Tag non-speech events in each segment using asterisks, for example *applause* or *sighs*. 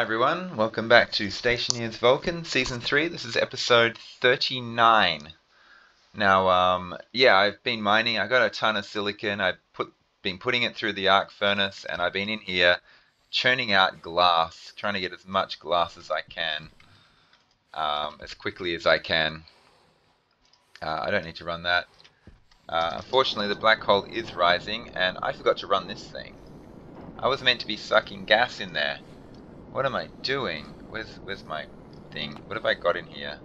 Hi everyone, welcome back to Stationeers Vulcan Season 3. This is episode 39. Now, um, yeah, I've been mining. I got a ton of silicon. I've put, been putting it through the arc furnace and I've been in here churning out glass, trying to get as much glass as I can, um, as quickly as I can. Uh, I don't need to run that. Uh, unfortunately, the black hole is rising and I forgot to run this thing. I was meant to be sucking gas in there. What am I doing? Where's where's my thing? What have I got in here?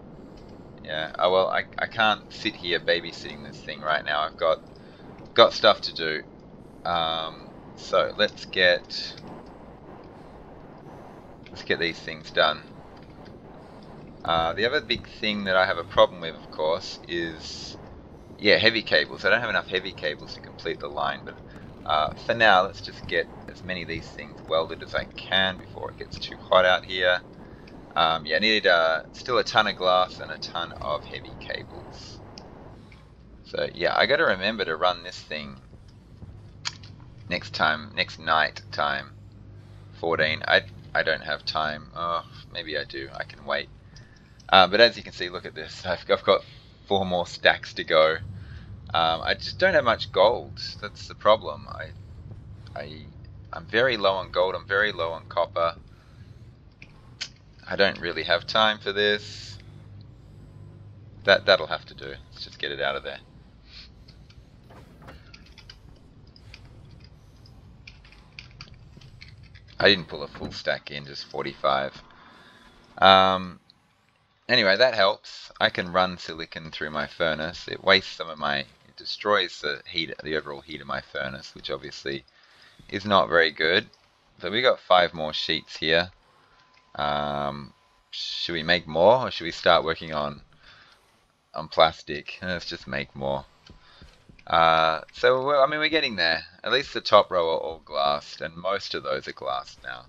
Yeah, oh well, I, I can't sit here babysitting this thing right now. I've got got stuff to do. Um, so let's get let's get these things done. Uh, the other big thing that I have a problem with, of course, is yeah, heavy cables. I don't have enough heavy cables to complete the line, but uh, for now, let's just get as many of these things welded as I can before it gets too hot out here. Um, yeah, I need uh, still a ton of glass and a ton of heavy cables. So yeah, I got to remember to run this thing next time, next night time. 14. I I don't have time. Oh, maybe I do. I can wait. Uh, but as you can see, look at this. *laughs* I've, I've got four more stacks to go. Um, I just don't have much gold. That's the problem. I, I, I'm very low on gold. I'm very low on copper. I don't really have time for this. That that'll have to do. Let's just get it out of there. I didn't pull a full stack in, just 45. Um, anyway, that helps. I can run silicon through my furnace. It wastes some of my it destroys the heat, the overall heat of my furnace, which obviously is not very good. So we got five more sheets here. Um, should we make more, or should we start working on on plastic? Let's just make more. Uh, so I mean, we're getting there. At least the top row are all glassed, and most of those are glassed now.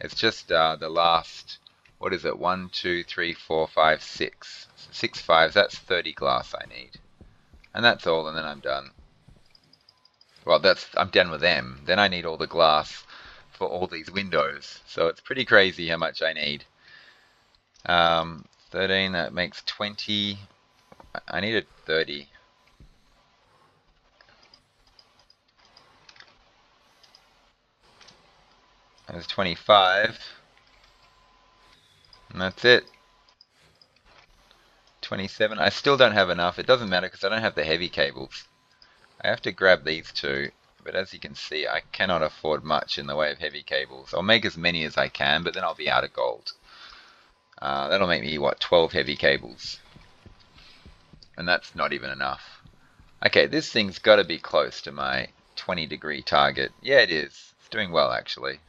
It's just uh, the last. What is it? One, two, three, four, five, six. Six fives. That's 30 glass I need. And that's all, and then I'm done. Well, that's I'm done with them. Then I need all the glass for all these windows. So it's pretty crazy how much I need. Um, 13, that makes 20. I need needed 30. That's 25. And that's it. 27. I still don't have enough. It doesn't matter because I don't have the heavy cables. I have to grab these two, but as you can see, I cannot afford much in the way of heavy cables. I'll make as many as I can, but then I'll be out of gold. Uh, that'll make me, what, 12 heavy cables. And that's not even enough. Okay, this thing's got to be close to my 20 degree target. Yeah, it is. It's doing well, actually.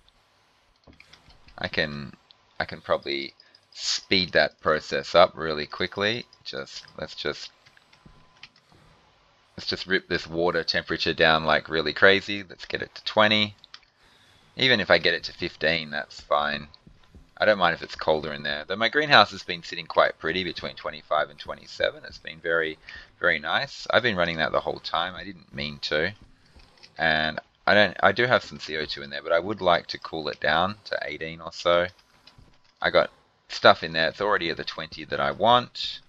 I can, I can probably speed that process up really quickly. Just let's just let's just rip this water temperature down like really crazy. Let's get it to 20. Even if I get it to 15, that's fine. I don't mind if it's colder in there. Though my greenhouse has been sitting quite pretty between 25 and 27. It's been very, very nice. I've been running that the whole time. I didn't mean to. And I don't. I do have some CO2 in there, but I would like to cool it down to 18 or so. I got stuff in there. It's already at the 20 that I want.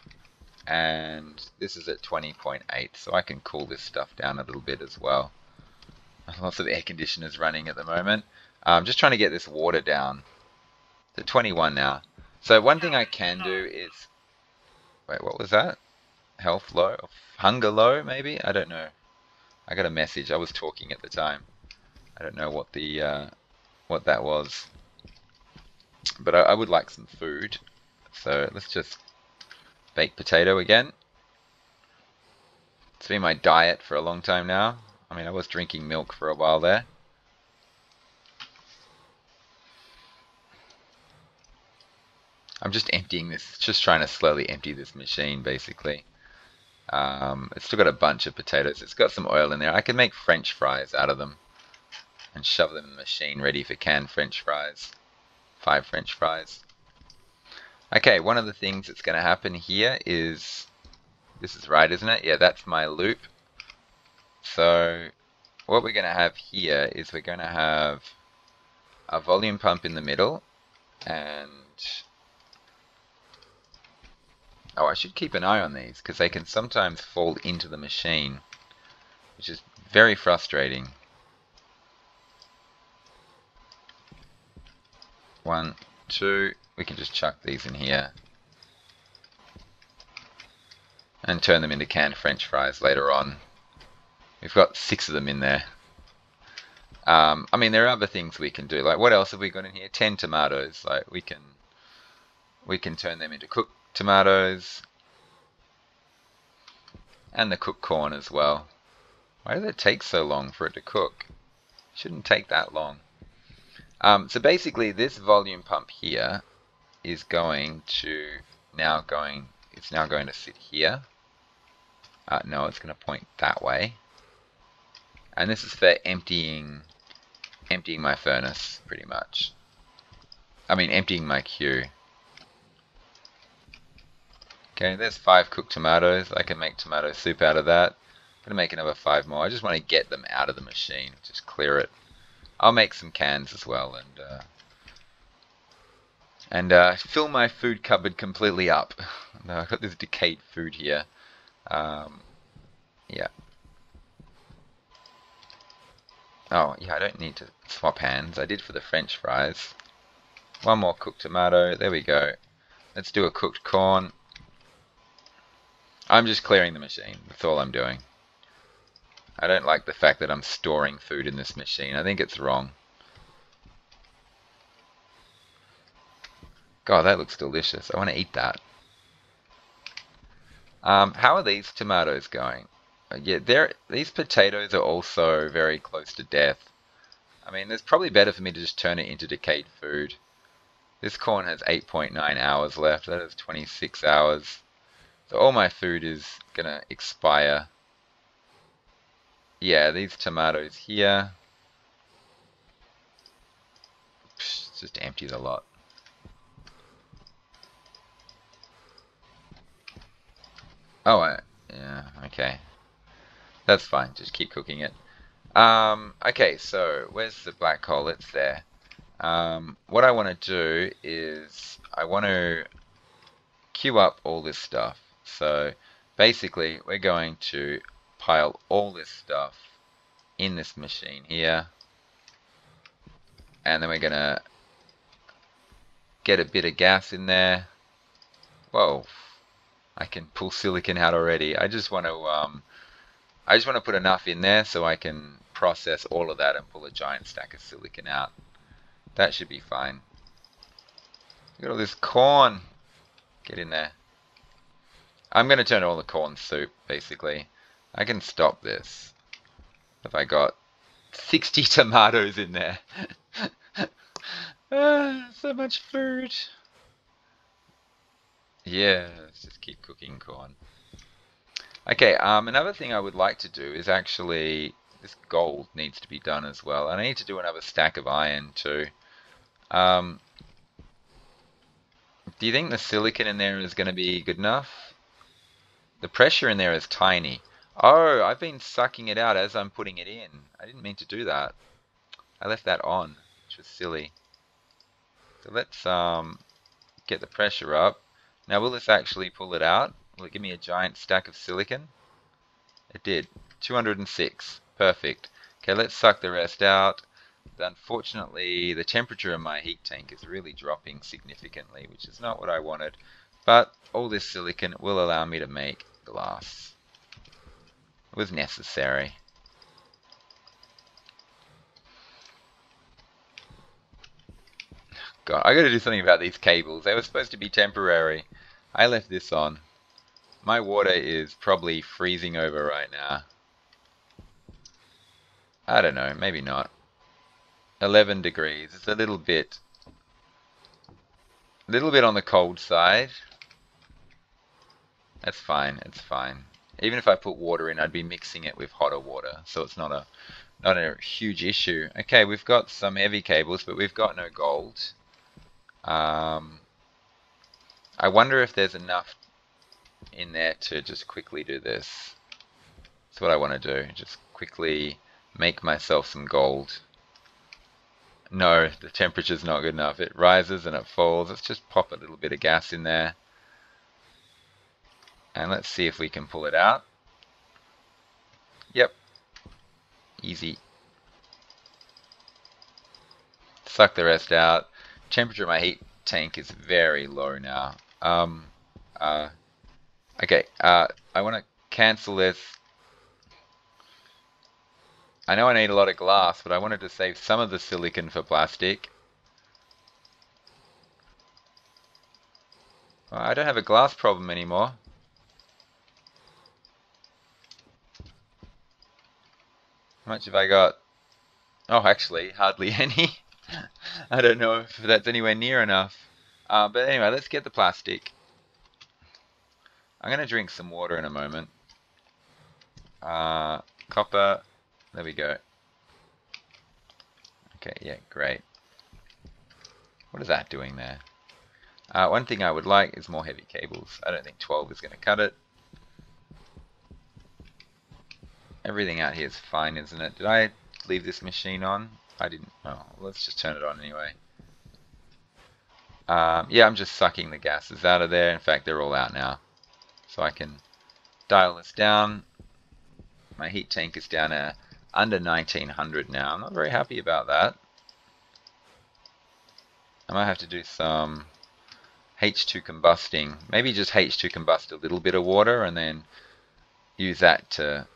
And this is at 20.8, so I can cool this stuff down a little bit as well. *laughs* Lots of air conditioners running at the moment. I'm just trying to get this water down to 21 now. So one thing I can do is... Wait, what was that? Health low? Hunger low, maybe? I don't know. I got a message. I was talking at the time. I don't know what the uh, what that was. But I, I would like some food. So let's just baked potato again. It's been my diet for a long time now. I mean, I was drinking milk for a while there. I'm just emptying this, just trying to slowly empty this machine, basically. Um, it's still got a bunch of potatoes. It's got some oil in there. I can make french fries out of them and shove them in the machine ready for canned french fries five french fries. Okay, one of the things that's going to happen here is, this is right, isn't it? Yeah, that's my loop. So what we're going to have here is we're going to have a volume pump in the middle, And oh, I should keep an eye on these because they can sometimes fall into the machine, which is very frustrating. One, two, we can just chuck these in here and turn them into canned french fries later on. We've got six of them in there. Um, I mean, there are other things we can do. Like, what else have we got in here? Ten tomatoes. Like, we can we can turn them into cooked tomatoes and the cooked corn as well. Why does it take so long for it to cook? It shouldn't take that long. Um, so basically, this volume pump here is going to now going. It's now going to sit here. Uh, no, it's going to point that way. And this is for emptying emptying my furnace, pretty much. I mean, emptying my queue. Okay, there's five cooked tomatoes. I can make tomato soup out of that. I'm going to make another five more. I just want to get them out of the machine. Just clear it. I'll make some cans as well and uh, and uh, fill my food cupboard completely up. *laughs* I've got this decayed food here. Um, yeah. Oh, yeah, I don't need to swap hands. I did for the french fries. One more cooked tomato. There we go. Let's do a cooked corn. I'm just clearing the machine. That's all I'm doing. I don't like the fact that I'm storing food in this machine. I think it's wrong. God, that looks delicious. I want to eat that. Um, how are these tomatoes going? Uh, yeah, there. These potatoes are also very close to death. I mean, it's probably better for me to just turn it into decayed food. This corn has 8.9 hours left. That is 26 hours. So all my food is going to expire. Yeah, these tomatoes here. Just empties a lot. Oh, I, yeah, okay. That's fine, just keep cooking it. Um, okay, so where's the black hole? It's there. Um, what I want to do is I want to queue up all this stuff. So basically we're going to pile all this stuff in this machine here. And then we're going to get a bit of gas in there. Whoa, I can pull silicon out already. I just want to um, I just want to put enough in there so I can process all of that and pull a giant stack of silicon out. That should be fine. Look at all this corn. Get in there. I'm going to turn all the corn soup, basically. I can stop this. If I got 60 *laughs* tomatoes in there. *laughs* ah, so much food. Yeah, let's just keep cooking corn. Okay, um, another thing I would like to do is actually, this gold needs to be done as well. And I need to do another stack of iron too. Um, do you think the silicon in there is going to be good enough? The pressure in there is tiny. Oh, I've been sucking it out as I'm putting it in. I didn't mean to do that. I left that on, which was silly. So let's um, get the pressure up. Now will this actually pull it out? Will it give me a giant stack of silicon? It did. 206. Perfect. Okay, let's suck the rest out. Unfortunately, the temperature in my heat tank is really dropping significantly, which is not what I wanted. But all this silicon will allow me to make glass. It was necessary. God, I gotta do something about these cables. They were supposed to be temporary. I left this on. My water is probably freezing over right now. I don't know, maybe not. 11 degrees. It's a little bit a little bit on the cold side. That's fine, it's fine. Even if I put water in, I'd be mixing it with hotter water, so it's not a not a huge issue. Okay, we've got some heavy cables, but we've got no gold. Um, I wonder if there's enough in there to just quickly do this. That's what I want to do. Just quickly make myself some gold. No, the temperature's not good enough. It rises and it falls. Let's just pop a little bit of gas in there. And let's see if we can pull it out. Yep. Easy. Suck the rest out. Temperature of my heat tank is very low now. Um, uh, okay, uh, I want to cancel this. I know I need a lot of glass, but I wanted to save some of the silicon for plastic. I don't have a glass problem anymore. How much have I got? Oh, actually, hardly *laughs* any. *laughs* I don't know if that's anywhere near enough. Uh, but anyway, let's get the plastic. I'm going to drink some water in a moment. Uh, copper. There we go. Okay, yeah, great. What is that doing there? Uh, one thing I would like is more heavy cables. I don't think 12 is going to cut it. Everything out here is fine, isn't it? Did I leave this machine on? I didn't. Oh, let's just turn it on anyway. Um, yeah, I'm just sucking the gases out of there. In fact, they're all out now. So I can dial this down. My heat tank is down at under 1900 now. I'm not very happy about that. I might have to do some H2 combusting. Maybe just H2 combust a little bit of water and then use that to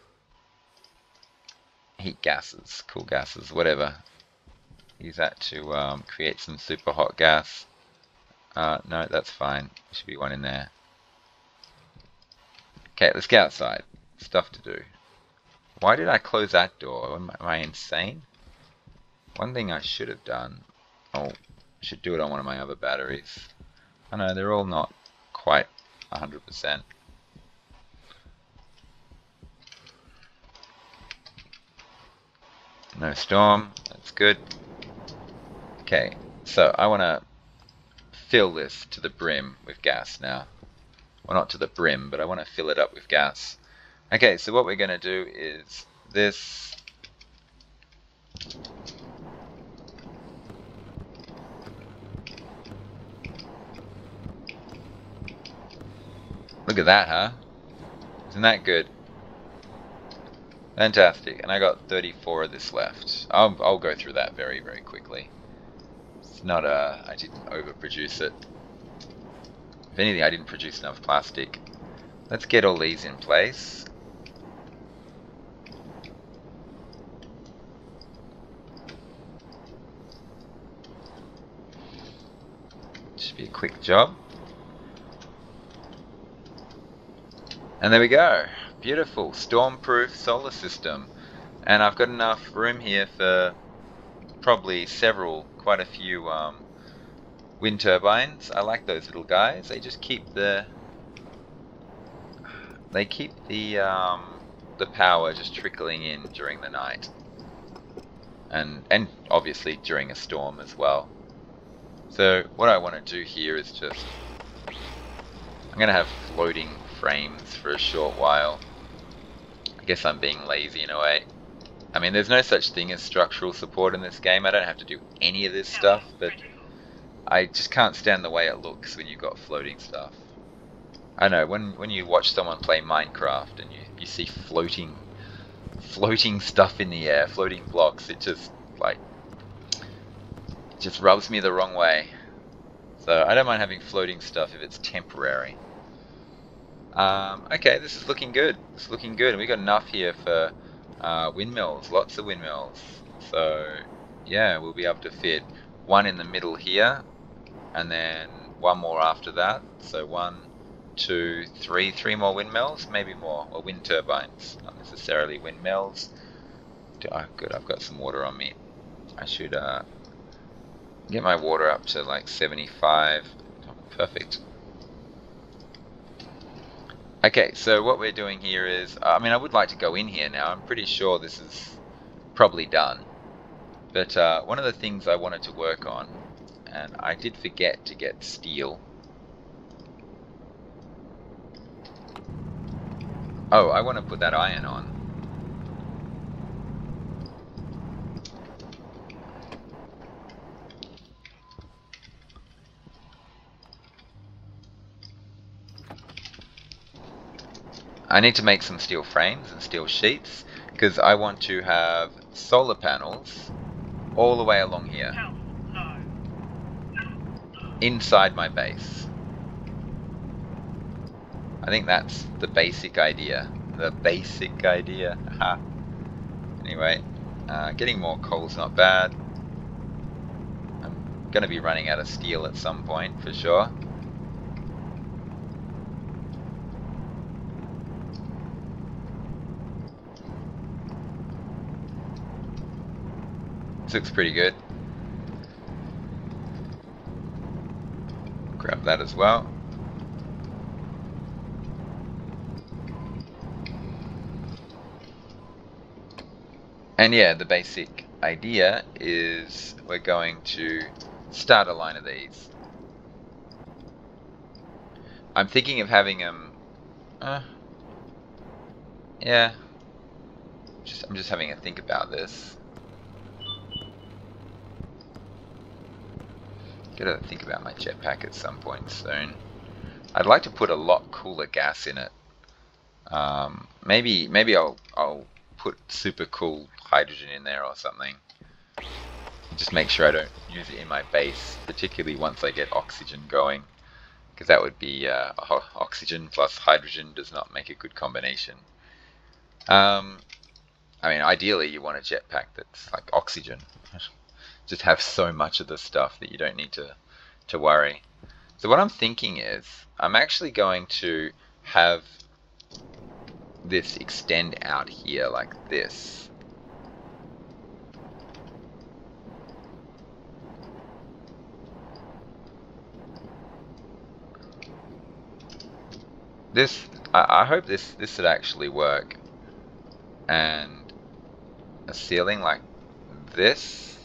heat gases, cool gases, whatever. Use that to um, create some super hot gas. Uh, no, that's fine. There should be one in there. Okay, let's get outside. Stuff to do. Why did I close that door? Am, am I insane? One thing I should have done. Oh, I should do it on one of my other batteries. I know, they're all not quite 100%. No storm. That's good. Okay, so I want to fill this to the brim with gas now. Well, not to the brim, but I want to fill it up with gas. Okay, so what we're going to do is this. Look at that, huh? Isn't that good? Fantastic, and I got 34 of this left. I'll, I'll go through that very, very quickly. It's not a, uh, didn't overproduce it. If anything, I didn't produce enough plastic. Let's get all these in place. Should be a quick job. And there we go beautiful storm-proof solar system. And I've got enough room here for probably several quite a few um, wind turbines. I like those little guys. They just keep the they keep the um, the power just trickling in during the night. And and obviously during a storm as well. So what I want to do here is just I'm gonna have floating frames for a short while guess I'm being lazy in a way. I mean, there's no such thing as structural support in this game. I don't have to do any of this stuff, but I just can't stand the way it looks when you've got floating stuff. I know, when, when you watch someone play Minecraft and you, you see floating floating stuff in the air, floating blocks, it just, like, just rubs me the wrong way. So I don't mind having floating stuff if it's temporary. Um, okay, this is looking good. It's looking good. and we've got enough here for uh, windmills, lots of windmills. So yeah, we'll be able to fit one in the middle here, and then one more after that. So one, two, three, three more windmills, maybe more, or wind turbines, not necessarily windmills. Oh, good, I've got some water on me. I should uh, get my water up to like 75. Oh, perfect. Okay, so what we're doing here is, I mean, I would like to go in here now. I'm pretty sure this is probably done. But uh, one of the things I wanted to work on, and I did forget to get steel. Oh, I want to put that iron on. I need to make some steel frames and steel sheets because I want to have solar panels all the way along here inside my base. I think that's the basic idea. The basic idea. anyway, uh, getting more coal's not bad. I'm going to be running out of steel at some point for sure. This looks pretty good. Grab that as well. And yeah, the basic idea is we're going to start a line of these. I'm thinking of having them... Uh, yeah. Just, I'm just having a think about this. Gotta think about my jetpack at some point soon. I'd like to put a lot cooler gas in it. Um, maybe maybe I'll I'll put super cool hydrogen in there or something. Just make sure I don't use it in my base, particularly once I get oxygen going, because that would be uh, oxygen plus hydrogen does not make a good combination. Um, I mean, ideally you want a jetpack that's like oxygen just have so much of the stuff that you don't need to, to worry. So what I'm thinking is, I'm actually going to have this extend out here like this. This, I, I hope this, this would actually work. And a ceiling like this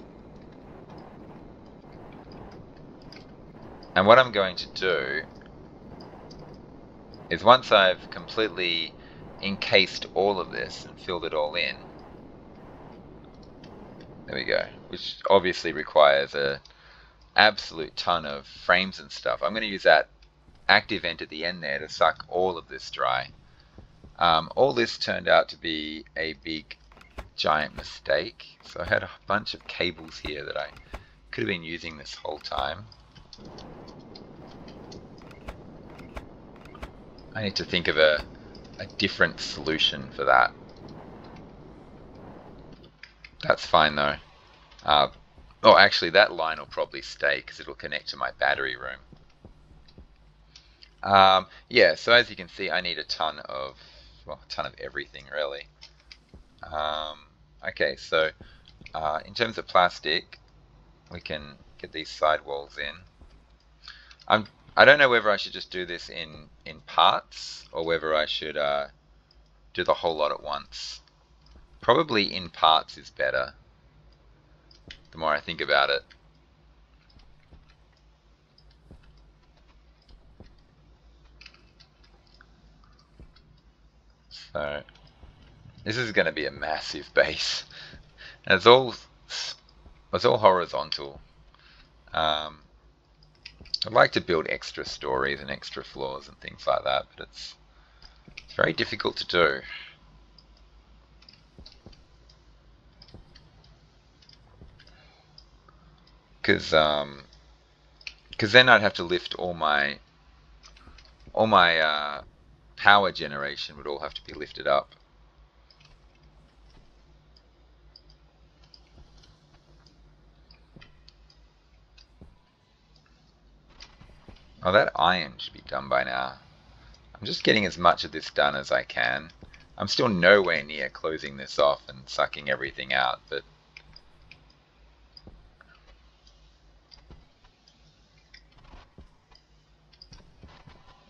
And what I'm going to do is once I've completely encased all of this and filled it all in, there we go, which obviously requires a absolute ton of frames and stuff. I'm going to use that active vent at the end there to suck all of this dry. Um, all this turned out to be a big giant mistake. So I had a bunch of cables here that I could have been using this whole time. I need to think of a, a different solution for that. That's fine though. Uh, oh, actually that line will probably stay because it'll connect to my battery room. Um, yeah, so as you can see, I need a ton of, well, a ton of everything really. Um, okay, so uh, in terms of plastic, we can get these sidewalls in. I'm I don't know whether I should just do this in, in parts or whether I should uh, do the whole lot at once. Probably in parts is better, the more I think about it. So, this is going to be a massive base. And *laughs* it's all, it's all horizontal. Um, I'd like to build extra stories and extra floors and things like that, but it's, it's very difficult to do. Because um, cause then I'd have to lift all my all my uh, power generation would all have to be lifted up. Oh, that iron should be done by now. I'm just getting as much of this done as I can. I'm still nowhere near closing this off and sucking everything out, but...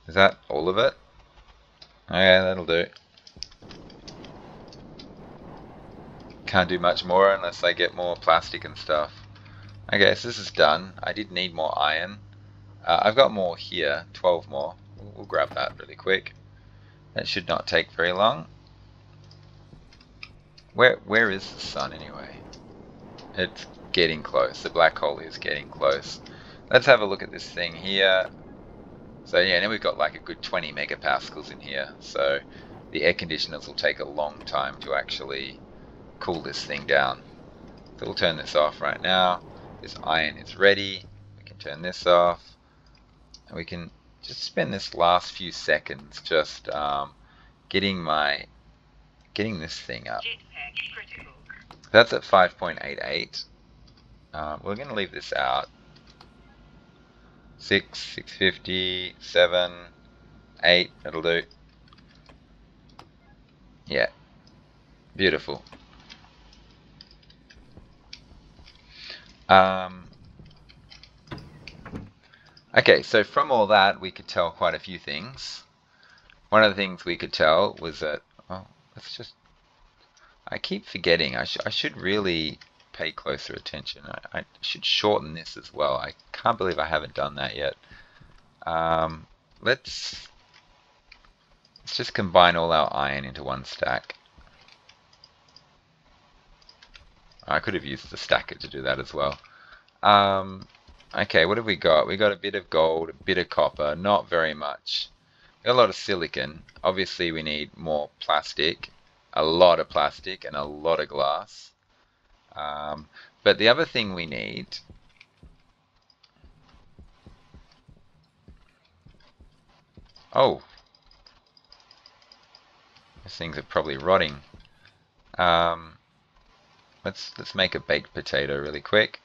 Is that all of it? Okay, that'll do. Can't do much more unless I get more plastic and stuff. Okay, so this is done. I did need more iron. Uh, I've got more here, 12 more. We'll, grab that really quick. That should not take very long. Where Where is the sun anyway? It's getting close. The black hole is getting close. Let's have a look at this thing here. So yeah, now we've got like a good 20 megapascals in here. So the air conditioners will take a long time to actually cool this thing down. So we'll turn this off right now. This iron is ready. We can turn this off. And we can just spend this last few seconds just um, getting my getting this thing up. That's at 5.88. Uh, we're going to leave this out. 6, 650, 7, 8, that'll do. Yeah. Beautiful. Um, okay, so from all that, we could tell quite a few things. One of the things we could tell was that, oh, let's just, I keep forgetting, I, sh I should really pay closer attention. I, I, should shorten this as well. I can't believe I haven't done that yet. Um, let's, let's just combine all our iron into one stack. I could have used the stacker to do that as well. Um, okay, what have we got? We got a bit of gold, a bit of copper, not very much. A lot of silicon. Obviously, we need more plastic, a lot of plastic, and a lot of glass. Um, but the other thing we need Oh, these things are probably rotting. Um, Let's let's make a baked potato really quick.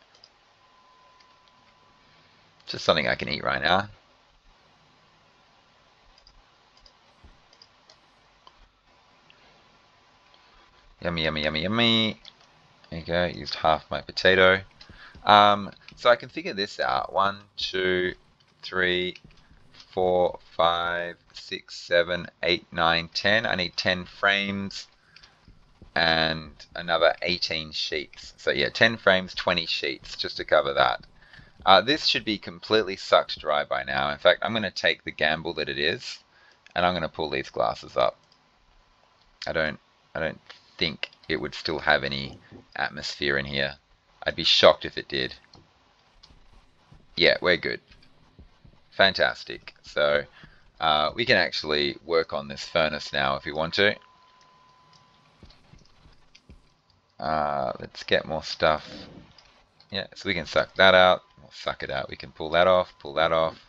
Just something I can eat right now. Yummy, yummy, yummy, yummy. There you go, used half my potato. Um, so I can figure this out. One, two, three, four, five, six, seven, eight, nine, ten. I need ten frames and another 18 sheets. So yeah, 10 frames, 20 sheets, just to cover that. Uh, this should be completely sucked dry by now. In fact, I'm going to take the gamble that it is, and I'm going to pull these glasses up. I don't, I don't think it would still have any atmosphere in here. I'd be shocked if it did. Yeah, we're good. Fantastic. So uh, we can actually work on this furnace now if we want to. Uh, let's get more stuff. Yeah, so we can suck that out. We'll suck it out. We can pull that off, pull that off,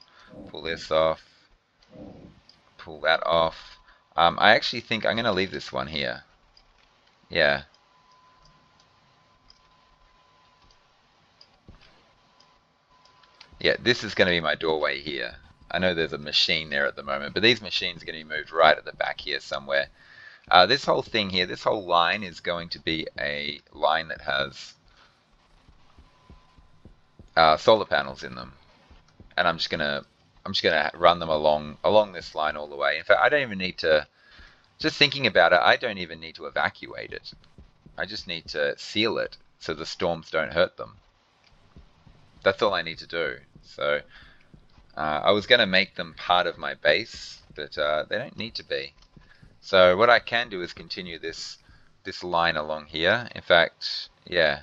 pull this off, pull that off. Um, I actually think I'm going to leave this one here. Yeah. Yeah, this is going to be my doorway here. I know there's a machine there at the moment, but these machines are going to be moved right at the back here somewhere. Uh, this whole thing here, this whole line is going to be a line that has uh, solar panels in them, and I'm just gonna I'm just gonna run them along along this line all the way. In fact, I don't even need to. Just thinking about it, I don't even need to evacuate it. I just need to seal it so the storms don't hurt them. That's all I need to do. So uh, I was going to make them part of my base, but uh, they don't need to be. So what I can do is continue this this line along here. In fact, yeah.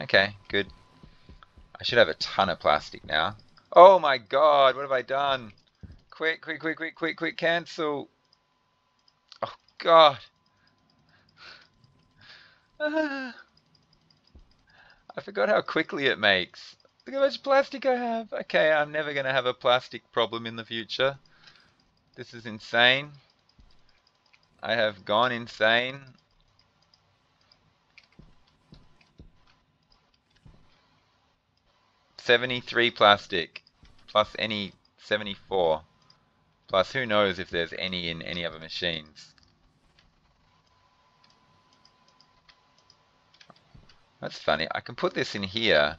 Okay, good. I should have a ton of plastic now. Oh my god, what have I done? Quick, quick, quick, quick, quick, quick, cancel. Oh god. *sighs* I forgot how quickly it makes. Look how much plastic I have. Okay, I'm never going to have a plastic problem in the future. This is insane. I have gone insane. Seventy-three plastic, plus any seventy-four, plus who knows if there's any in any other machines. That's funny. I can put this in here,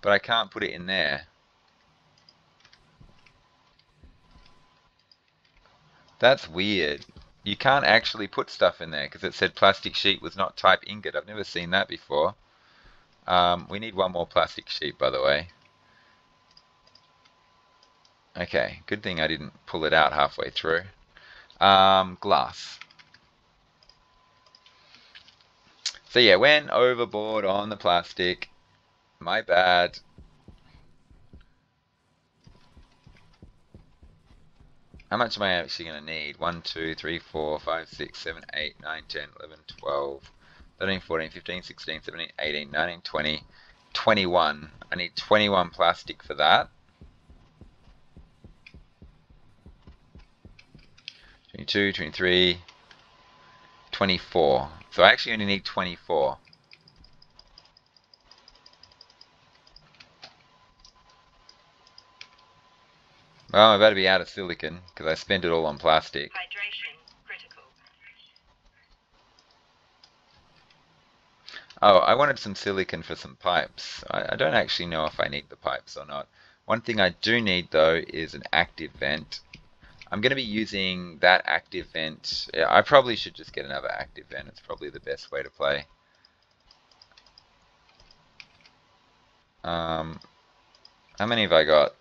but I can't put it in there. That's weird. You can't actually put stuff in there because it said plastic sheet was not type ingot. I've never seen that before. Um, we need one more plastic sheet, by the way. Okay, good thing I didn't pull it out halfway through. Um, glass. So yeah, went overboard on the plastic. My bad. How much am I actually going to need? 1, 2, 3, 4, 5, 6, 7, 8, 9, 10, 11, 12, 13, 14, 15, 16, 17, 18, 19, 20, 21. I need 21 plastic for that. 22, 23, 24. So I actually only need 24. Well, I better be out of silicon because I spent it all on plastic. Hydration critical. Oh, I wanted some silicon for some pipes. I, I don't actually know if I need the pipes or not. One thing I do need though is an active vent. I'm going to be using that active vent. Yeah, I probably should just get another active vent. It's probably the best way to play. Um, how many have I got?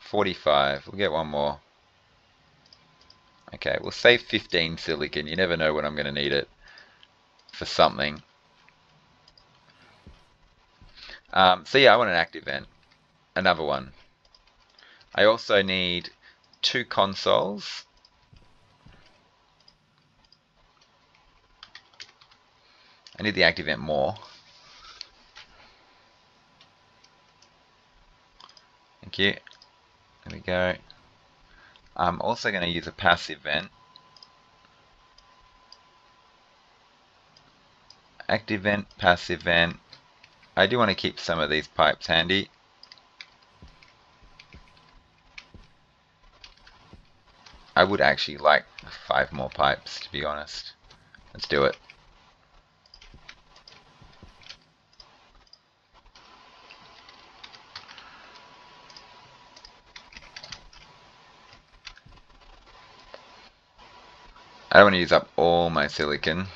45. We'll get one more. Okay, we'll save 15 silicon. You never know when I'm going to need it for something. Um, so yeah, I want an active vent. Another one. I also need two consoles. I need the active vent more. Thank you. There we go. I'm also going to use a passive vent. Active vent, passive vent. I do want to keep some of these pipes handy. I would actually like five more pipes, to be honest. Let's do it. I don't want to use up all my silicon.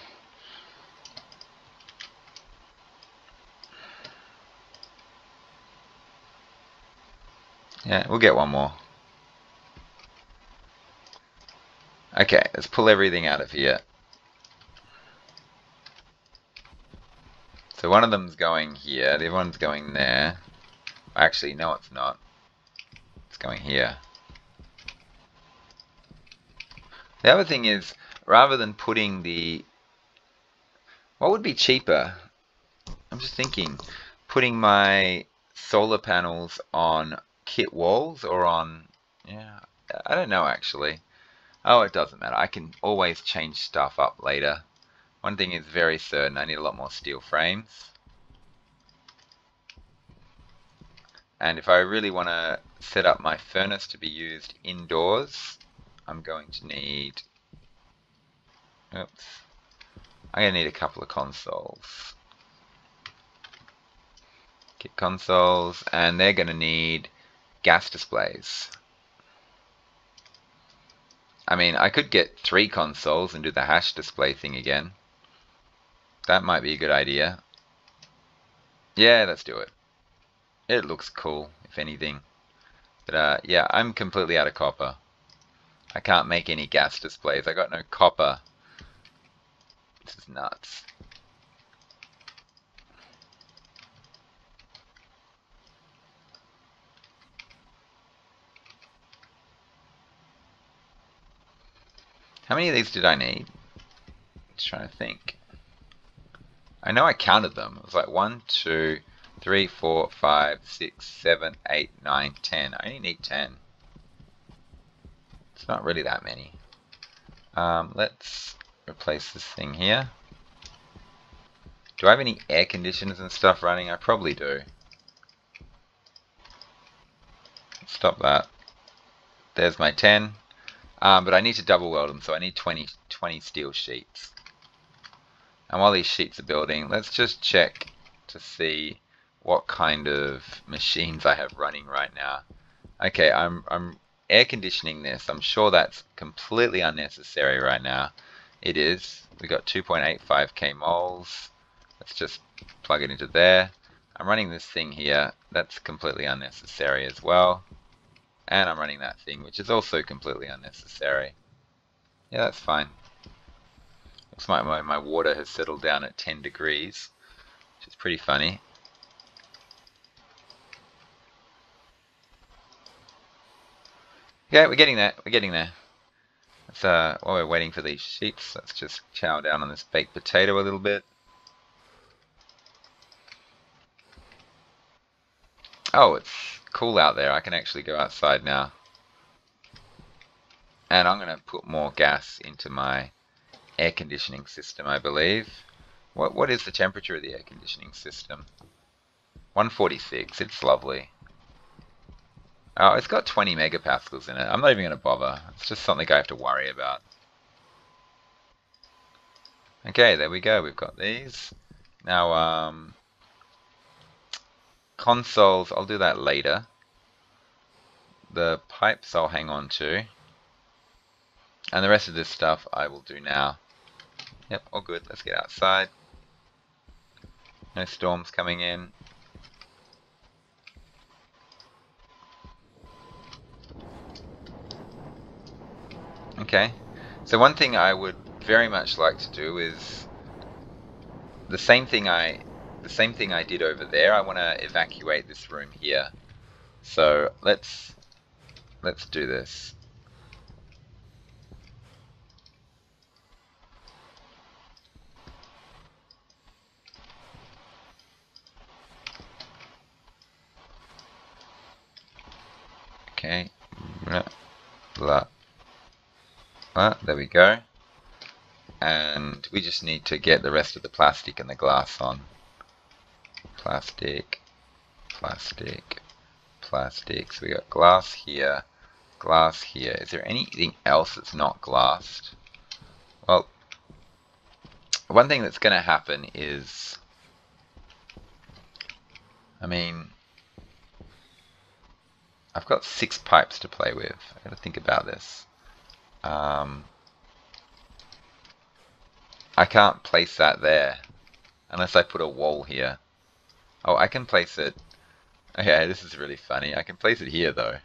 Yeah, we'll get one more. Okay, let's pull everything out of here. So one of them's going here, the other one's going there. Actually, no it's not. It's going here. The other thing is, rather than putting the what would be cheaper I'm just thinking putting my solar panels on kit walls or on yeah I don't know actually oh it doesn't matter I can always change stuff up later one thing is very certain I need a lot more steel frames and if I really want to set up my furnace to be used indoors I'm going to need Oops. I'm going to need a couple of consoles. Get consoles, and they're going to need gas displays. I mean, I could get three consoles and do the hash display thing again. That might be a good idea. Yeah, let's do it. It looks cool, if anything. But uh, yeah, I'm completely out of copper. I can't make any gas displays. I got no copper this is nuts. How many of these did I need? Just trying to think. I know I counted them. It was like 1, 2, 3, 4, 5, 6, 7, 8, 9, 10. I only need 10. It's not really that many. Um, let's replace this thing here. Do I have any air conditioners and stuff running? I probably do. Stop that. There's my 10. Um, but I need to double weld them, so I need 20, 20 steel sheets. And while these sheets are building, let's just check to see what kind of machines I have running right now. Okay, I'm, I'm air conditioning this. I'm sure that's completely unnecessary right now. It is. We've got 2.85k moles. Let's just plug it into there. I'm running this thing here. That's completely unnecessary as well. And I'm running that thing, which is also completely unnecessary. Yeah, that's fine. Looks like my, my water has settled down at 10 degrees, which is pretty funny. Yeah, we're getting there. We're getting there. Let's, uh, while we're waiting for these sheets, let's just chow down on this baked potato a little bit. Oh, it's cool out there. I can actually go outside now. And I'm going to put more gas into my air conditioning system, I believe. What What is the temperature of the air conditioning system? 146. It's lovely. Oh, it's got 20 megapascals in it. I'm not even going to bother. It's just something I have to worry about. Okay, there we go. We've got these. Now, um, consoles, I'll do that later. The pipes I'll hang on to. And the rest of this stuff I will do now. Yep, all good. Let's get outside. No storms coming in. Okay. So one thing I would very much like to do is the same thing I the same thing I did over there. I want to evacuate this room here. So let's let's do this. Okay. Blah, blah. Ah, there we go. And we just need to get the rest of the plastic and the glass on. Plastic, plastic, plastic. So we got glass here, glass here. Is there anything else that's not glassed? Well, one thing that's going to happen is, I mean, I've got six pipes to play with. I've got to think about this. Um, I can't place that there unless I put a wall here. Oh, I can place it. Okay, this is really funny. I can place it here though.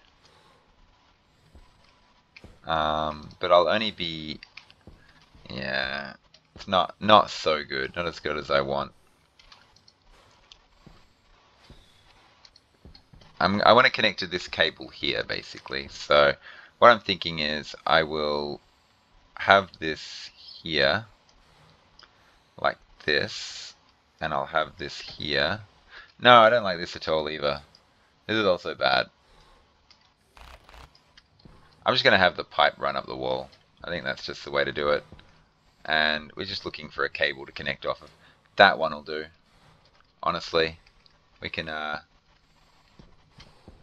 Um, but I'll only be, yeah, it's not not so good, not as good as I want. I'm, I want to connect to this cable here, basically. So what I'm thinking is I will have this here, like this, and I'll have this here. No, I don't like this at all either. This is also bad. I'm just going to have the pipe run up the wall. I think that's just the way to do it. And we're just looking for a cable to connect off of. That one will do. Honestly. We can uh,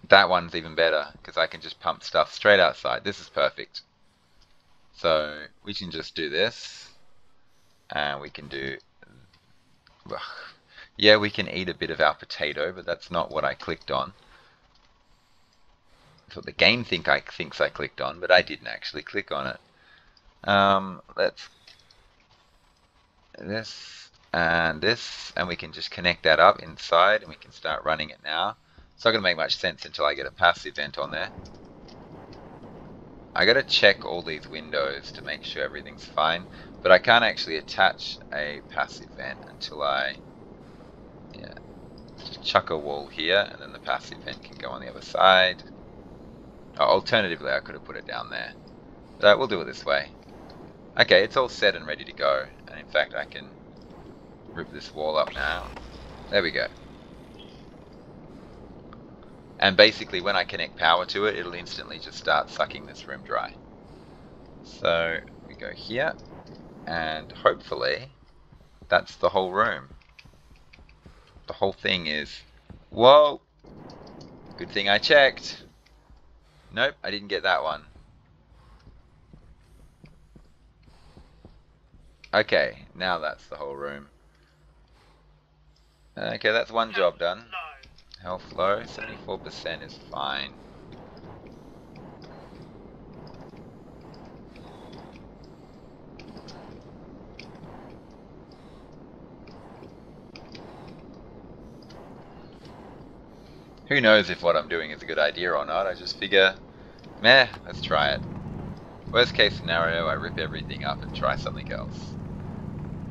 that one's even better because I can just pump stuff straight outside. This is perfect. So we can just do this and we can do ugh. Yeah we can eat a bit of our potato but that's not what I clicked on. That's what the game think I thinks I clicked on but I didn't actually click on it. Um, let's this and this and we can just connect that up inside and we can start running it now. It's not going to make much sense until I get a passive vent on there. I got to check all these windows to make sure everything's fine, but I can't actually attach a passive vent until I yeah, just chuck a wall here and then the passive vent can go on the other side. Oh, alternatively, I could have put it down there. But uh, we'll do it this way. Okay, it's all set and ready to go. And in fact, I can rip this wall up now. There we go. And basically when I connect power to it, it'll instantly just start sucking this room dry. So we go here, and hopefully that's the whole room. The whole thing is, whoa, good thing I checked. Nope, I didn't get that one. Okay, now that's the whole room. Okay, that's one job done. Health low, 74% is fine. Who knows if what I'm doing is a good idea or not, I just figure, meh, let's try it. Worst case scenario, I rip everything up and try something else.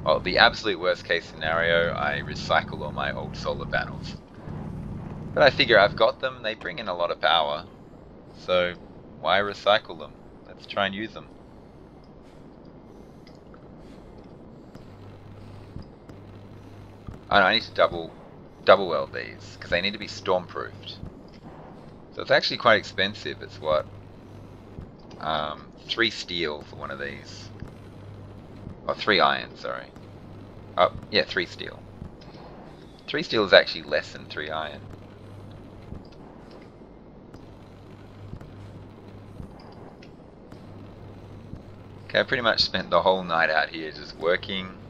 Well, the absolute worst case scenario, I recycle all my old solar panels. But I figure I've got them, they bring in a lot of power. So, Why recycle them? Let's try and use them. Oh, no, I need to double double weld these because they need to be storm-proofed. So it's actually quite expensive. It's what um, three steel for one of these. Or three iron, sorry. Oh, yeah, three steel. Three steel is actually less than three iron. Okay, I pretty much spent the whole night out here just working.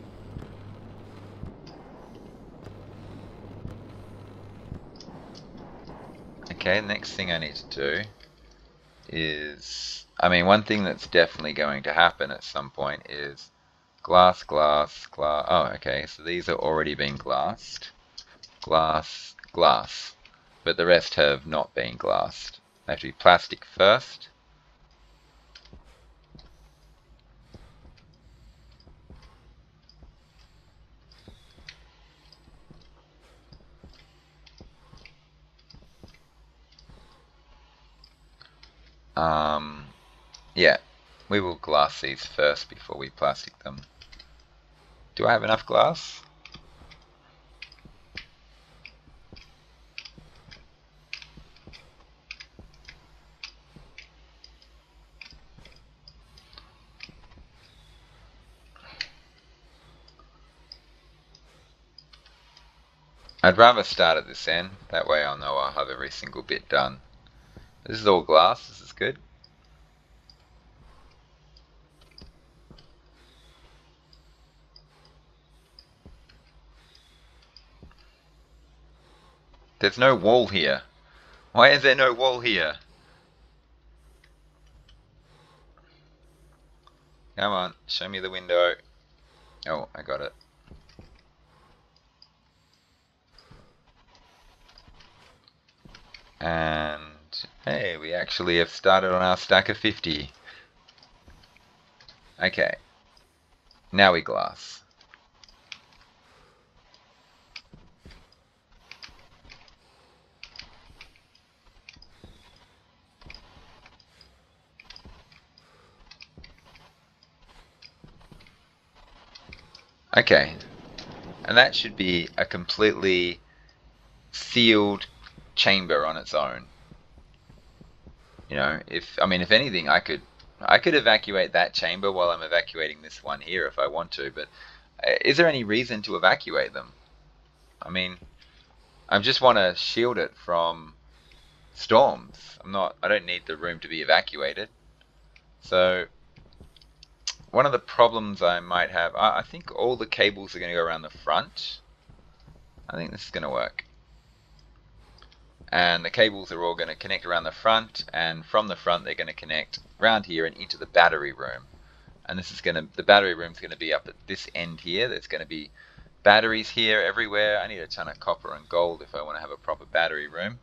Okay, next thing I need to do is, I mean, one thing that's definitely going to happen at some point is glass, glass, glass. Oh, okay, so these are already being glassed. Glass, glass. But the rest have not been glassed. They have to be plastic first. Um, yeah, we will glass these first before we plastic them. Do I have enough glass? I'd rather start at this end, that way I'll know I'll have every single bit done. This is all glass, this is good. There's no wall here. Why is there no wall here? Come on, show me the window. Oh, I got it. And hey, we actually have started on our stack of 50. Okay. Now we glass. Okay. And that should be a completely sealed chamber on its own. You know, if I mean if anything I could I could evacuate that chamber while I'm evacuating this one here if I want to, but uh, is there any reason to evacuate them? I mean, I just want to shield it from storms. I'm not I don't need the room to be evacuated. So one of the problems I might have, I, I think all the cables are going to go around the front. I think this is going to work. And the cables are all going to connect around the front, and from the front they're going to connect around here and into the battery room. And this is going to, the battery room is going to be up at this end here. There's going to be batteries here everywhere. I need a ton of copper and gold if I want to have a proper battery room.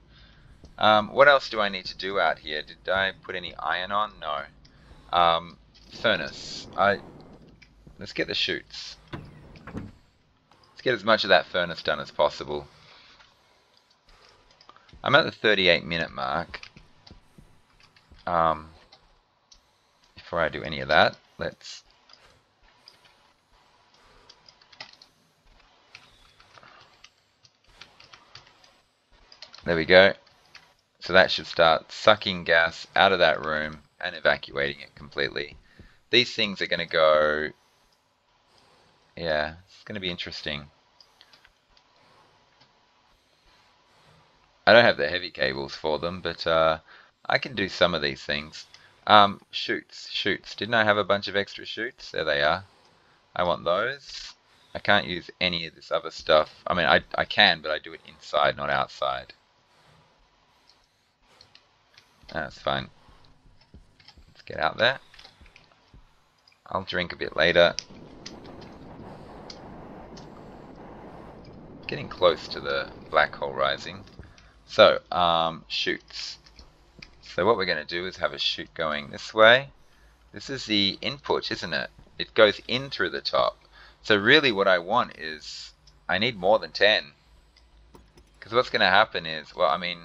Um, what else do I need to do out here? Did I put any iron on? No. Um, furnace. I let's get the chutes. Let's get as much of that furnace done as possible. I'm at the 38 minute mark. Um, before I do any of that, let's There we go. So that should start sucking gas out of that room and evacuating it completely these things are going to go, yeah, it's going to be interesting. I don't have the heavy cables for them, but uh, I can do some of these things. Um, shoots, chutes. Didn't I have a bunch of extra chutes? There they are. I want those. I can't use any of this other stuff. I mean, I, I can, but I do it inside, not outside. That's fine. Let's get out there. I'll drink a bit later. Getting close to the black hole rising. So, um, chutes. So what we're going to do is have a chute going this way. This is the input, isn't it? It goes in through the top. So really what I want is, I need more than 10. Because what's going to happen is, well, I mean,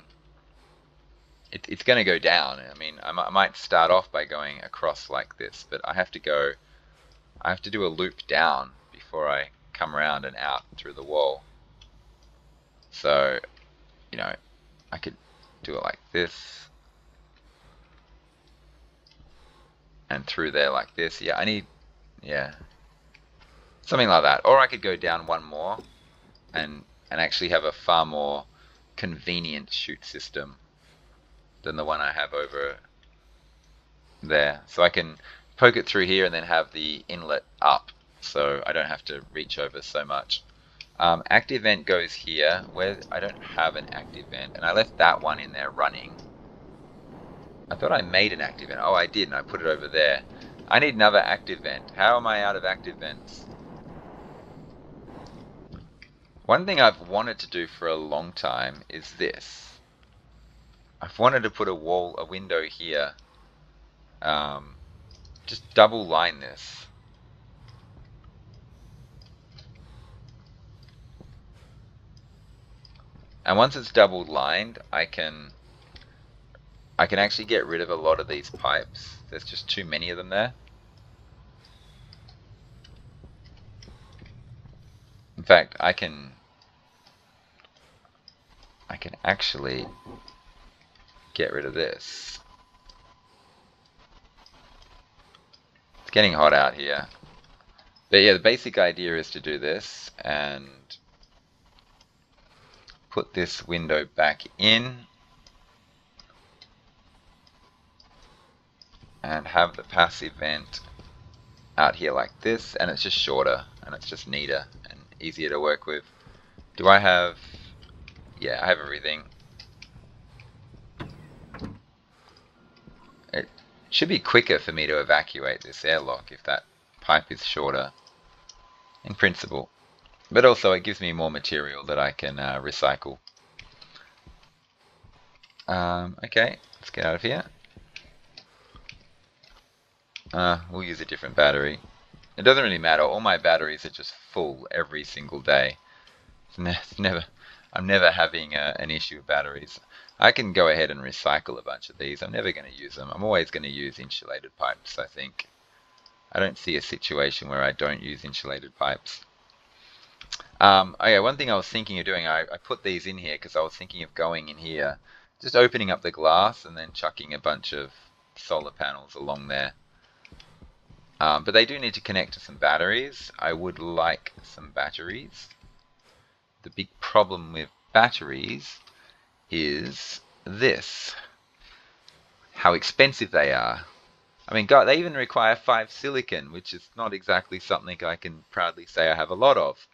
it, it's going to go down. I mean, I, I might start off by going across like this, but I have to go, I have to do a loop down before I come around and out through the wall. So, you know, I could do it like this. And through there like this. Yeah, I need, yeah, something like that. Or I could go down one more and, and actually have a far more convenient chute system than the one I have over there. So I can poke it through here and then have the inlet up so I don't have to reach over so much. Um, active vent goes here where I don't have an active vent and I left that one in there running. I thought I made an active vent. Oh, I did and I put it over there. I need another active vent. How am I out of active vents? One thing I've wanted to do for a long time is this. I've wanted to put a wall, a window here. Um, just double line this. And once it's double lined, I can I can actually get rid of a lot of these pipes. There's just too many of them there. In fact, I can I can actually get rid of this. It's getting hot out here. But yeah, the basic idea is to do this and put this window back in and have the passive vent out here like this and it's just shorter and it's just neater and easier to work with. Do I have, yeah I have everything. It should be quicker for me to evacuate this airlock if that pipe is shorter in principle. But also it gives me more material that I can uh, recycle. Um, okay, let's get out of here. Uh, we'll use a different battery. It doesn't really matter. All my batteries are just full every single day. It's, ne it's never, I'm never having uh, an issue with batteries. I can go ahead and recycle a bunch of these. I'm never going to use them. I'm always going to use insulated pipes, I think. I don't see a situation where I don't use insulated pipes. Um, oh yeah, one thing I was thinking of doing, I, I put these in here because I was thinking of going in here, just opening up the glass and then chucking a bunch of solar panels along there. Um, but they do need to connect to some batteries. I would like some batteries. The big problem with batteries is this. How expensive they are. I mean, God, they even require 5 silicon, which is not exactly something I can proudly say I have a lot of.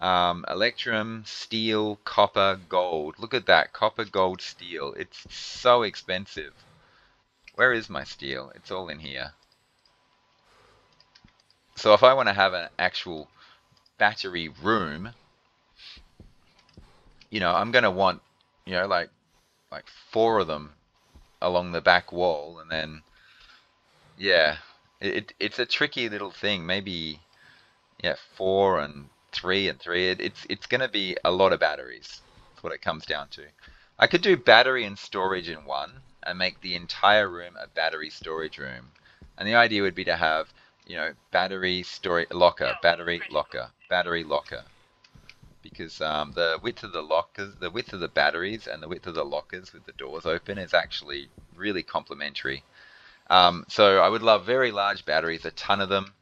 Um, electrum, steel, copper, gold. Look at that, copper, gold, steel. It's so expensive. Where is my steel? It's all in here. So if I want to have an actual battery room, you know, I'm going to want, you know, like like four of them along the back wall and then yeah, it, it it's a tricky little thing. Maybe yeah, four and three and three. It, it's it's going to be a lot of batteries. That's what it comes down to. I could do battery and storage in one and make the entire room a battery storage room. And the idea would be to have, you know, battery storage locker, battery locker, battery locker. Because um, the width of the lockers, the width of the batteries, and the width of the lockers with the doors open is actually really complementary. Um, so I would love very large batteries, a ton of them.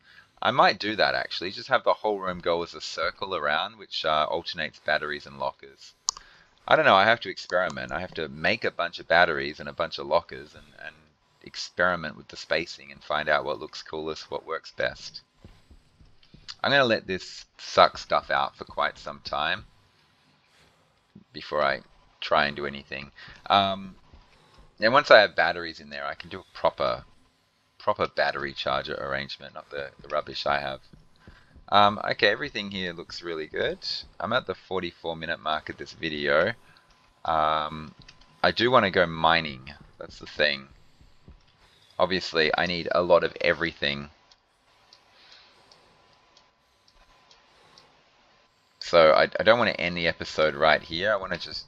I might do that actually, just have the whole room go as a circle around, which uh, alternates batteries and lockers. I don't know, I have to experiment. I have to make a bunch of batteries and a bunch of lockers and, and experiment with the spacing and find out what looks coolest, what works best. I'm going to let this suck stuff out for quite some time before I try and do anything. Um, and once I have batteries in there, I can do a proper proper battery charger arrangement, not the, the rubbish I have. Um, okay, everything here looks really good. I'm at the 44 minute mark of this video. Um, I do want to go mining. That's the thing. Obviously, I need a lot of everything. So I, I don't want to end the episode right here. I want to just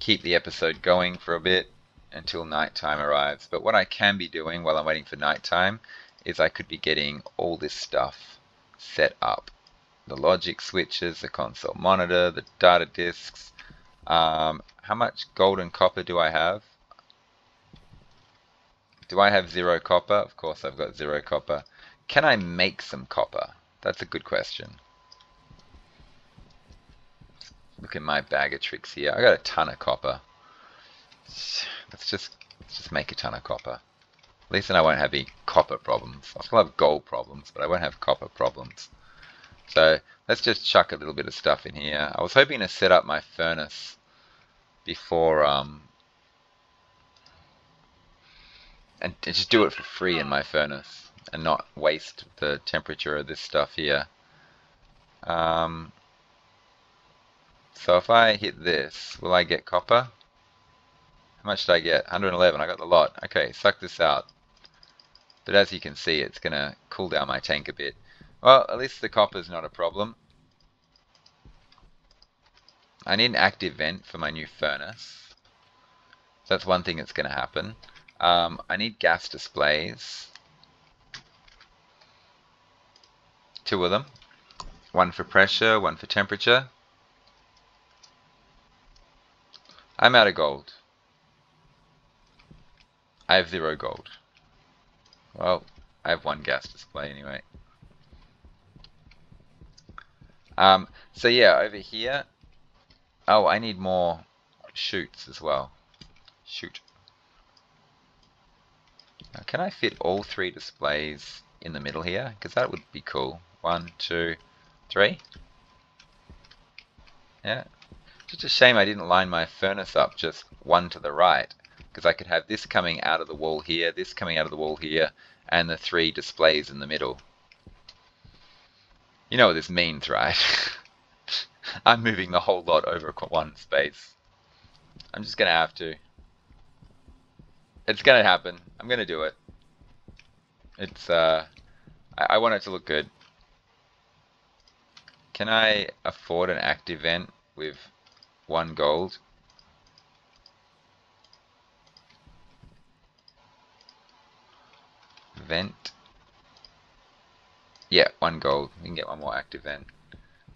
keep the episode going for a bit until nighttime arrives. But what I can be doing while I'm waiting for nighttime is I could be getting all this stuff set up. The logic switches, the console monitor, the data disks. Um, how much gold and copper do I have? Do I have zero copper? Of course I've got zero copper. Can I make some copper? That's a good question. Look at my bag of tricks here. I got a ton of copper. Let's just let's just make a ton of copper. At least then I won't have any copper problems. I'll still have gold problems, but I won't have copper problems. So let's just chuck a little bit of stuff in here. I was hoping to set up my furnace before um and just do it for free in my furnace and not waste the temperature of this stuff here. Um, so if I hit this, will I get copper? How much did I get? 111. I got the lot. Okay, suck this out. But as you can see, it's going to cool down my tank a bit. Well, at least the copper's not a problem. I need an active vent for my new furnace. That's one thing that's going to happen. Um, I need gas displays. Two of them. One for pressure, one for temperature. I'm out of gold. I have zero gold. Well, I have one gas display anyway. Um, so yeah, over here. Oh, I need more chutes as well. Shoot. Now, can I fit all three displays in the middle here? Because that would be cool. One, two, three. Yeah. Just a shame I didn't line my furnace up just one to the right. Because I could have this coming out of the wall here, this coming out of the wall here, and the three displays in the middle. You know what this means, right? *laughs* I'm moving the whole lot over one space. I'm just going to have to. It's going to happen. I'm going to do it. It's, uh, I, I want it to look good. Can I afford an active vent with one gold? Vent. Yeah, one gold. We can get one more active vent.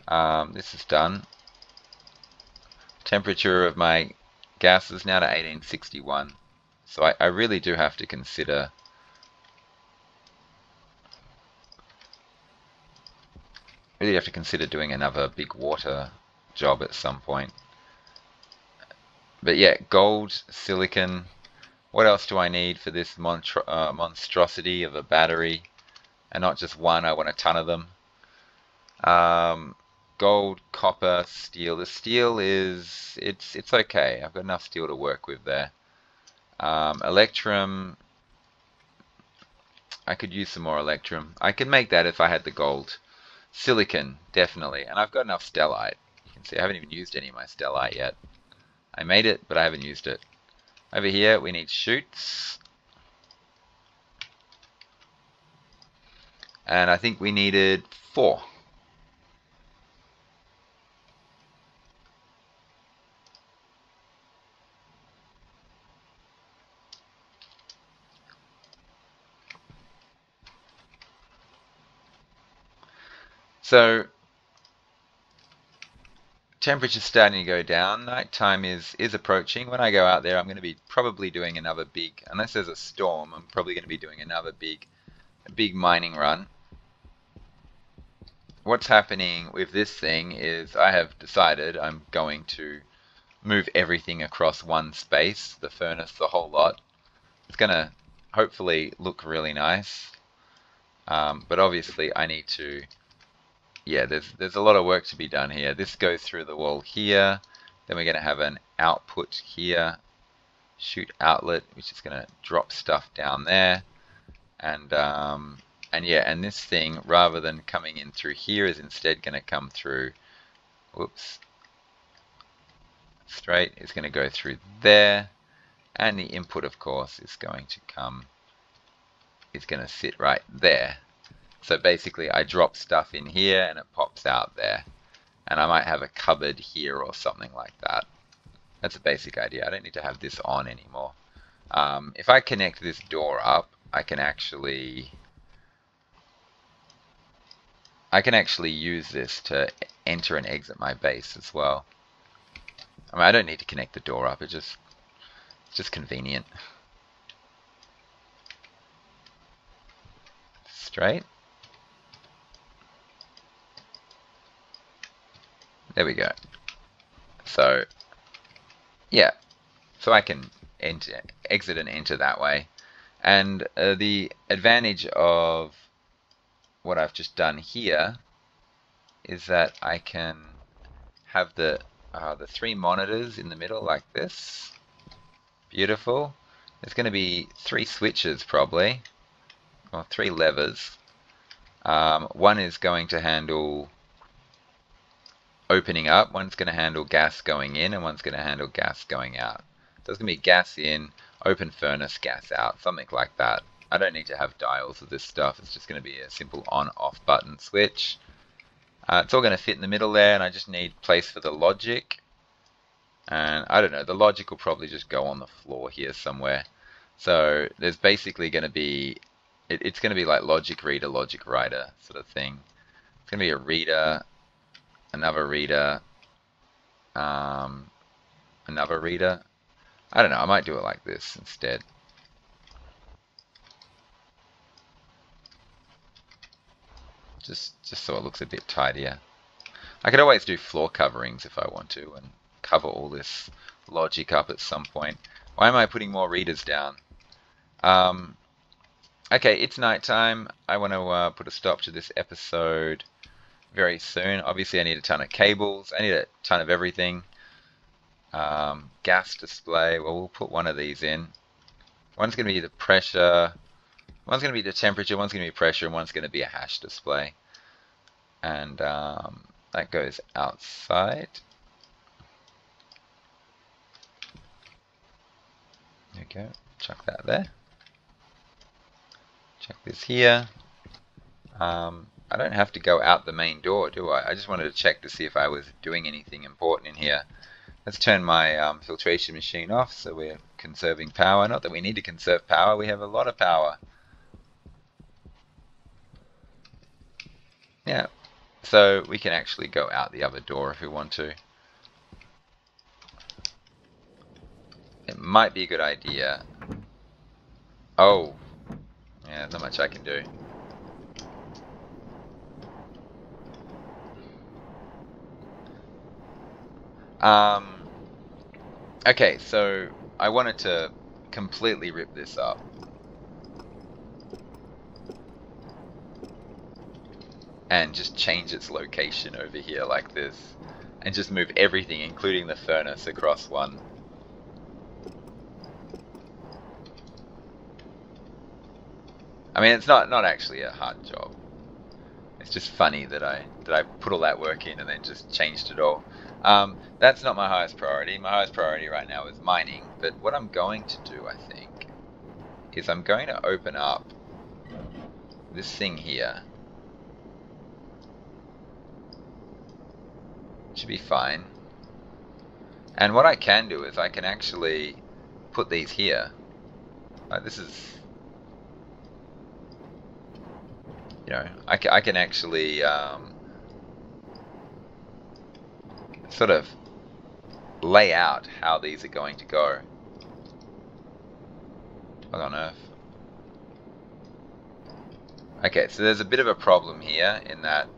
Um, this is done. Temperature of my gas is now to 1861. So I, I really do have to consider really have to consider doing another big water job at some point. But yeah, gold, silicon. What else do I need for this uh, monstrosity of a battery? And not just one, I want a ton of them. Um, gold, copper, steel. The steel is, it's, it's okay. I've got enough steel to work with there. Um, Electrum, I could use some more Electrum. I could make that if I had the gold. Silicon, definitely. And I've got enough Stellite. You can see I haven't even used any of my Stellite yet. I made it, but I haven't used it. Over here, we need chutes. And I think we needed four. So temperature's starting to go down. Nighttime is is approaching. When I go out there, I'm going to be probably doing another big, unless there's a storm, I'm probably going to be doing another big, big mining run. What's happening with this thing is I have decided I'm going to move everything across one space, the furnace, the whole lot. It's going to hopefully look really nice. Um, but obviously I need to yeah, there's there's a lot of work to be done here. This goes through the wall here. Then we're going to have an output here, chute outlet, which is going to drop stuff down there. And um, and yeah, and this thing, rather than coming in through here, is instead going to come through, whoops, straight, is going to go through there. And the input, of course, is going to come, is going to sit right there. So basically I drop stuff in here and it pops out there. And I might have a cupboard here or something like that. That's a basic idea. I don't need to have this on anymore. Um, if I connect this door up, I can actually I can actually use this to enter and exit my base as well. I mean, I don't need to connect the door up. It just it's just convenient. Straight. There we go. So, yeah. So I can enter, exit and enter that way. And uh, the advantage of what I've just done here is that I can have the uh, the three monitors in the middle like this. Beautiful. There's going to be three switches probably, or three levers. Um, one is going to handle opening up, one's going to handle gas going in, and one's going to handle gas going out. So it's going to be gas in, open furnace, gas out, something like that. I don't need to have dials of this stuff, it's just going to be a simple on-off button switch. Uh, it's all going to fit in the middle there, and I just need place for the logic. And I don't know, the logic will probably just go on the floor here somewhere. So there's basically going to be, it, it's going to be like logic reader, logic writer sort of thing. It's going to be a reader, another reader, um, another reader. I don't know, I might do it like this instead. Just, just so it looks a bit tidier. I could always do floor coverings if I want to and cover all this logic up at some point. Why am I putting more readers down? Um, okay, it's nighttime. I want to uh, put a stop to this episode very soon. Obviously, I need a ton of cables. I need a ton of everything. Um, gas display. Well, we'll put one of these in. One's going to be the pressure. One's going to be the temperature. One's going to be pressure. And one's going to be a hash display. And um, that goes outside. There we go. Chuck that there. Check this here. Um, I don't have to go out the main door, do I? I just wanted to check to see if I was doing anything important in here. Let's turn my um, filtration machine off so we're conserving power. Not that we need to conserve power, we have a lot of power. Yeah, so we can actually go out the other door if we want to. It might be a good idea. Oh, yeah, not much I can do. Um, okay, so I wanted to completely rip this up. And just change its location over here like this. And just move everything, including the furnace, across one. I mean, it's not, not actually a hard job. It's just funny that I that I put all that work in and then just changed it all. Um, that's not my highest priority. My highest priority right now is mining. But what I'm going to do, I think, is I'm going to open up this thing here. Should be fine. And what I can do is I can actually put these here. This is, you know, I, I can actually um, sort of lay out how these are going to go. What on earth? Okay, so there's a bit of a problem here in that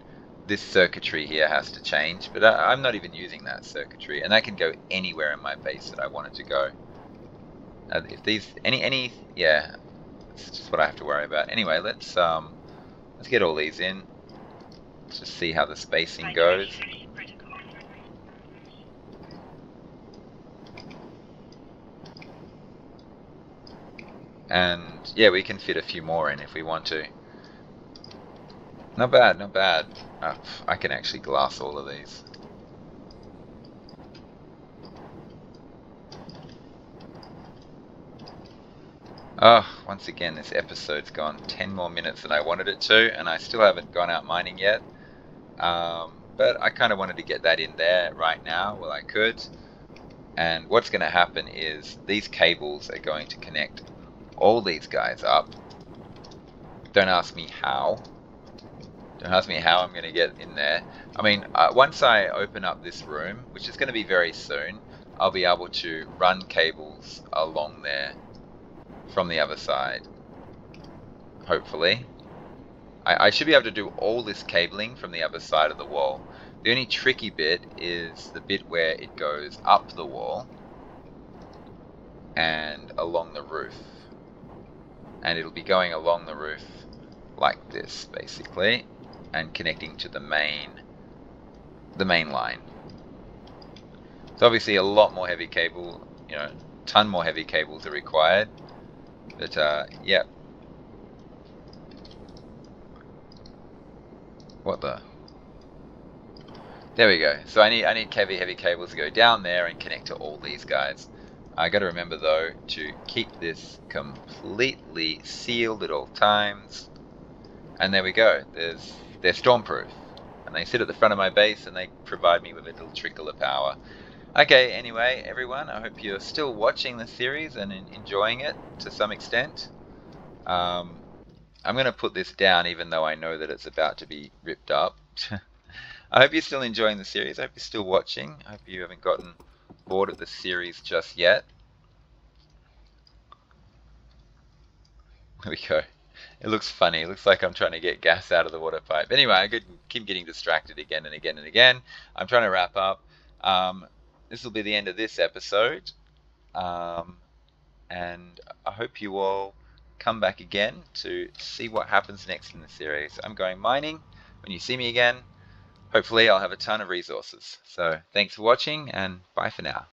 this circuitry here has to change, but I, am not even using that circuitry, and that can go anywhere in my base that I want it to go. Uh, if these, any, any, yeah, it's just what I have to worry about. Anyway, let's um, let's get all these in. Let's just see how the spacing goes. And yeah, we can fit a few more in if we want to. Not bad, not bad. Oh, I can actually glass all of these. Oh, once again, this episode's gone 10 more minutes than I wanted it to, and I still haven't gone out mining yet. Um, but I kind of wanted to get that in there right now while I could. And what's going to happen is these cables are going to connect all these guys up. Don't ask me how. Don't ask me how I'm going to get in there. I mean, uh, once I open up this room, which is going to be very soon, I'll be able to run cables along there from the other side. Hopefully. I, I should be able to do all this cabling from the other side of the wall. The only tricky bit is the bit where it goes up the wall and along the roof. And it'll be going along the roof like this, basically, and connecting to the main, the main line. So obviously a lot more heavy cable, you know, ton more heavy cables are required. But uh, yeah. What the? There we go. So I need I need heavy heavy cables to go down there and connect to all these guys. I got to remember though to keep this completely sealed at all times. And there we go. There's they're stormproof, and they sit at the front of my base and they provide me with a little trickle of power. Okay, anyway, everyone, I hope you're still watching the series and enjoying it to some extent. Um, I'm going to put this down even though I know that it's about to be ripped up. *laughs* I hope you're still enjoying the series. I hope you're still watching. I hope you haven't gotten bored of the series just yet. There we go. It looks funny. It looks like I'm trying to get gas out of the water pipe. Anyway, I could keep getting distracted again and again and again. I'm trying to wrap up. Um, this will be the end of this episode. Um, and I hope you all come back again to see what happens next in the series. I'm going mining. When you see me again, hopefully I'll have a ton of resources. So thanks for watching and bye for now.